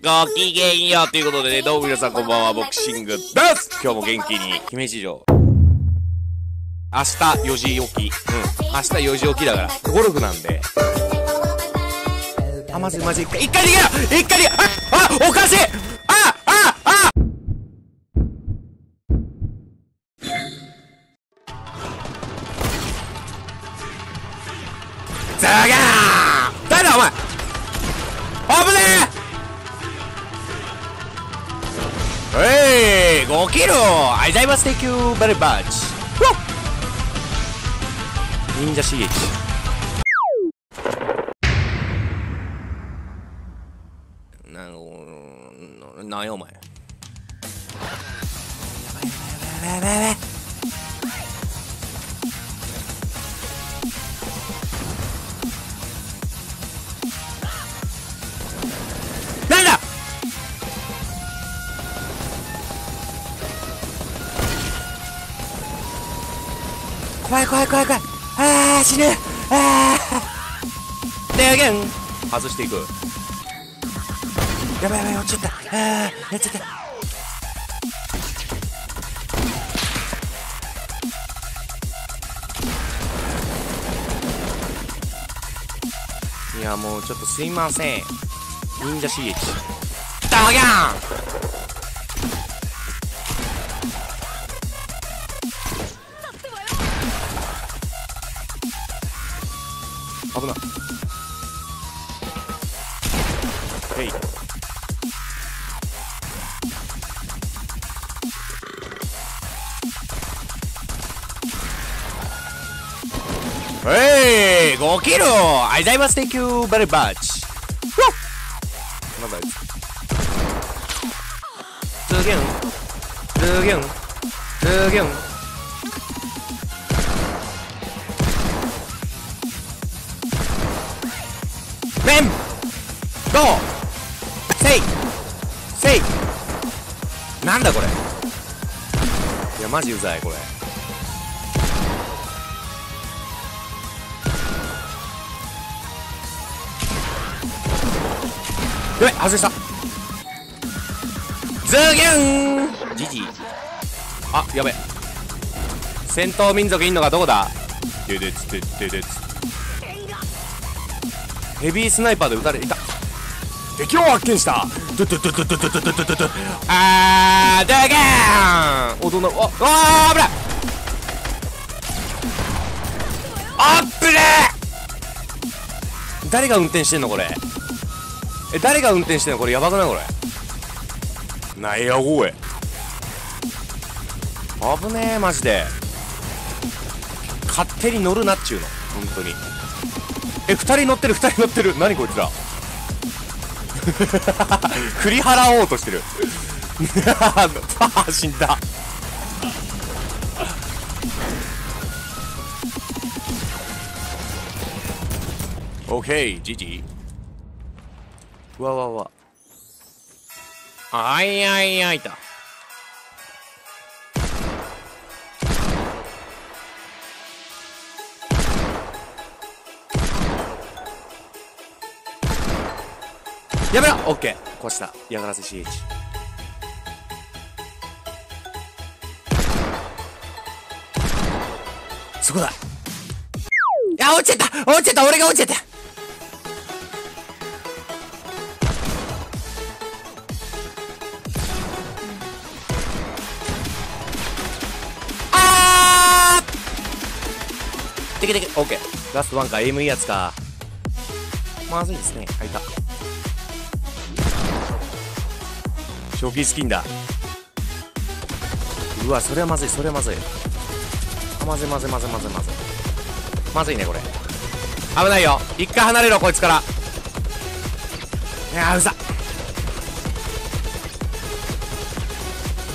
ごきげんようということでね、どうも皆さんこんばんは、ボクシングです。今日も元気に、姫路城。明日4時起き。うん。明日4時起きだから、ゴルフなんで。あ、まずいまずい、一回、一回逃げろ！一回逃げろ！ああおかしい！あああ！ザガー！誰だお前！危ねええい5キロありがとうございます。Thank you very much. 忍者 CH なんなんやお前。やばいやばいやばいやばいやばい怖い怖い怖い怖い。あー死ぬ。あー。でゲン外していく。やばいやばい落ちちゃった。あーやっちゃった。いやもうちょっとすいません。忍者 CH ダギャン危ない。へいえい5キロありがとう。ございます Thank you very much. なんだあいつ。ズギュン。ズギュン。ズギュンゴーセイセイなんだこれ？いやマジうざいこれ。やべ外した。ズギュン！ジジあやべ。戦闘民族いんのがどこだ？ヘビースナイパーで撃たれいた敵を発見した。ドゥドゥドゥドゥドゥドゥドゥドゥドゥドゥあードゥギャンおどんなああー危ないあっぶね誰が運転してんのこれえ誰が運転してんのこれやばくないこれなんやおい危ねえマジで勝手に乗るなっちゅうの本当にえ二2人乗ってる二人乗ってる何こいつら 振り払おうとしてる。あ 死んだ。オッケージジうわうわうわ。あいあいあいたやめろ。オッケー越した。嫌がらせ CH そこだ。いや落ちちゃった。落ちちゃった。俺が落ちちゃった。てけてけオッケーラストワンか。AME やつか。まずいですね。開いた。初期スキンだ。うわそれはまずいそれはまずい。あまずいまずいまずいまずいまずい。まずいねこれ。危ないよ。一回離れろこいつから。いやーうざ。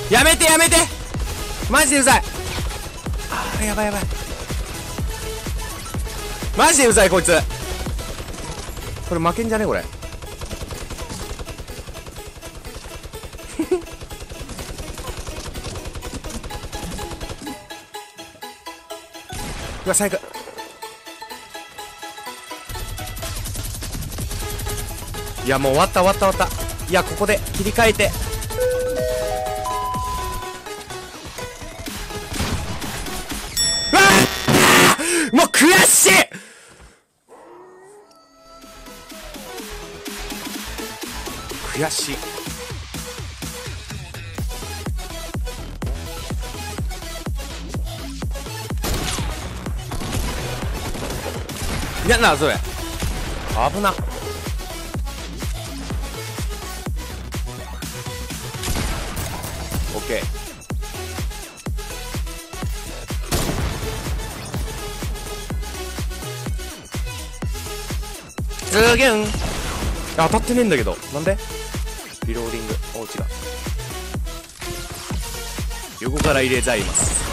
やめてやめて。マジでうざい。あーやばいやばい。マジでうざいこいつ。これ負けんじゃねこれ。うわ最悪。いやもう終わった終わった終わった。いやここで切り替えて。うわあもう悔しい悔しい。なそれ。危な。オッケー。ズゲン。当たってねえんだけど。なんで？リローディングお違う横から入れざいます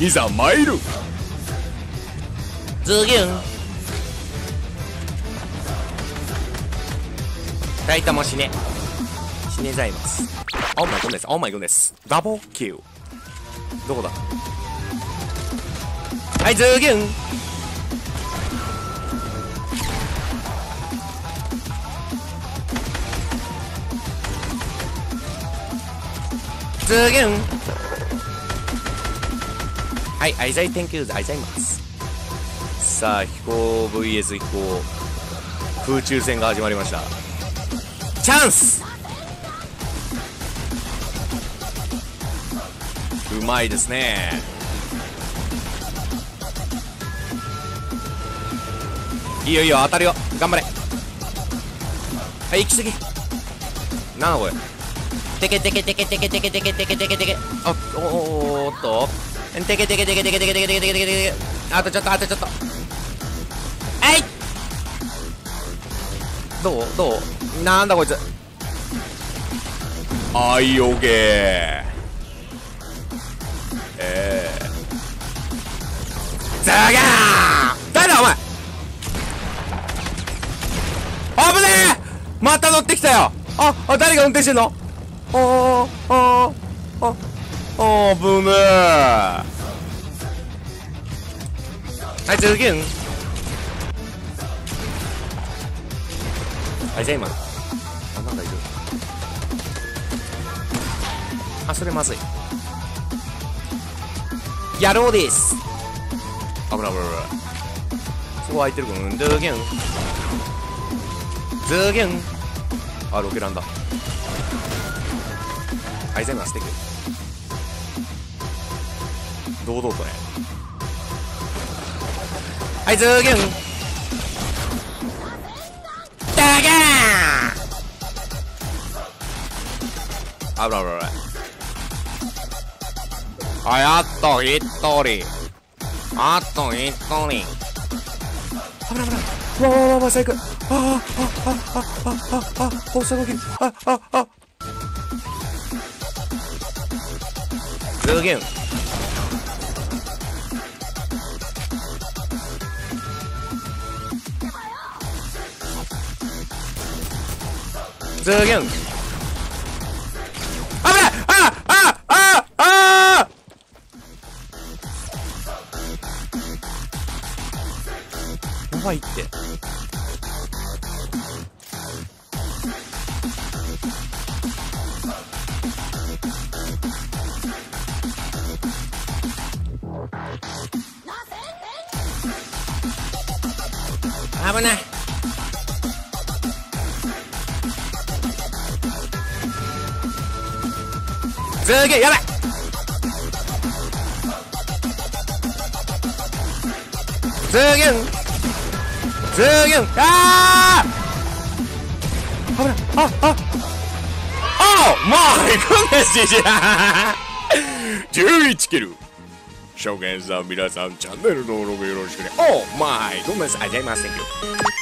いざ参る。ズゲン。埼玉死ね死ねざいます。オーマイゴンです。オーマイゴンです。ダブルキルどこだ？はいズゲン。ズゲン。はい、愛在天球で愛在ます。さあ、飛行 VS 飛行、空中戦が始まりました。チャンスうまいですね。いいよいいよ、当たるよ。頑張れ。はい、行き過ぎ。なんだこれ。てけてけてけてけてけてけてけてけてけ。あ、おおおっと。てけてけてけてけてけてけてけてけてけあとちょっとあとちょっとはいどうどうなんだこいつあいおげええザガー誰だお前危ねえまた乗ってきたよああ誰が運転してんのあああああぶねえはい続けん。はいじゃあ今。あなんかいる。あそれまずい。やろうです。危ない危ない危ない。そこ空いてるうんドゥゲンズーゲンあロケランだ。はい全部捨てく。堂々とね。はいズーゲンダガー危ない危ない危ない。あやっと一人あと一人危ない危ない。うわわわわ最悪。ああああああああ放送動きあああズーゲンズーゲン危ない！あ！あ！あ！あ！あ！やばいって。危ない。すげえやばい。すげえ。すげえ。あー！危ない。あああ。マイゴネスじゃ11キル。証券さん皆さんチャンネル登録よろしくね。おーマイどうもですありがとうございます